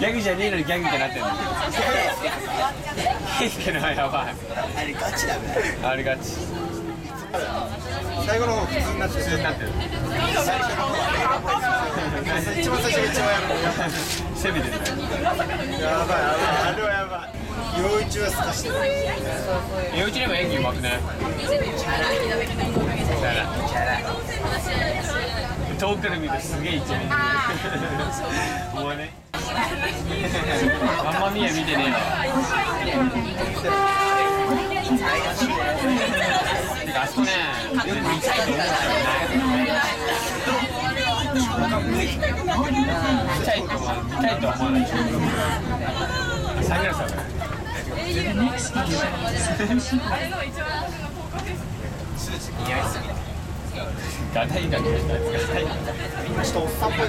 ギャグじゃね。えのにギャグってなってるのケイスケのはやばい。あれガチだねあれガチ最後の方普通になってる普通になってる最初の方は一番最初が一番やばい。攻めてるねやばい。やばい。あれはやばい。陽一はすかしてるえうちでも演技うまくね遠くから見るとすげえ一面もうねマンマミヤ見てねえわてかあそこね見たいと思うんだよね見たいと思う見たいとは思わないサングラスはね The next station is Fushiguro. ガタイが出たやつガタイちょっとおっさんっぽい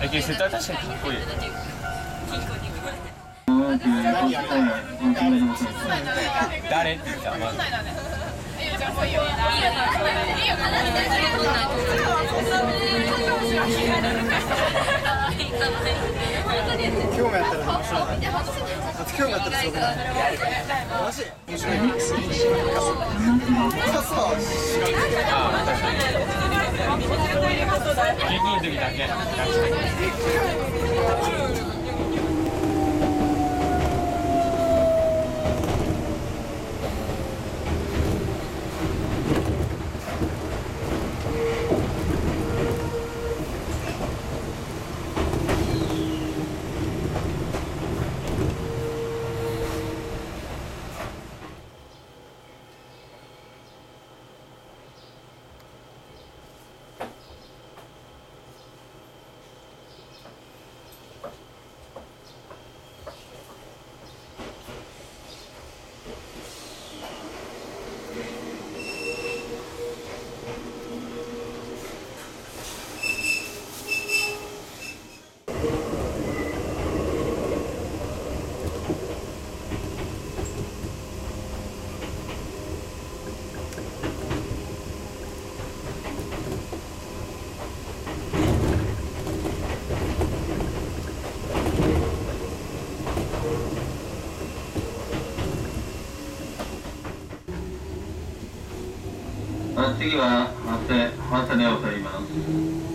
だけど瀬戸は確かにかっこいい誰って言ったらまず興味あったら面白いなだって興味あったらすごくないマジ面白いカスは知らないああ確かに元気の時だけあ次は松江松根を取ります「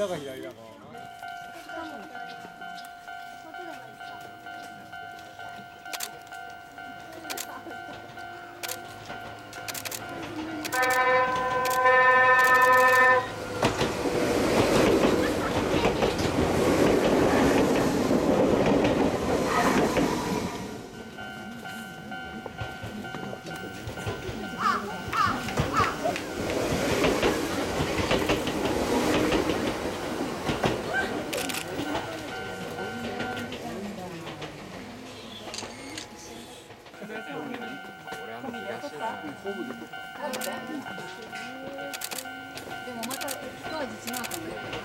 だか左だかでもまた一味違うかもよ。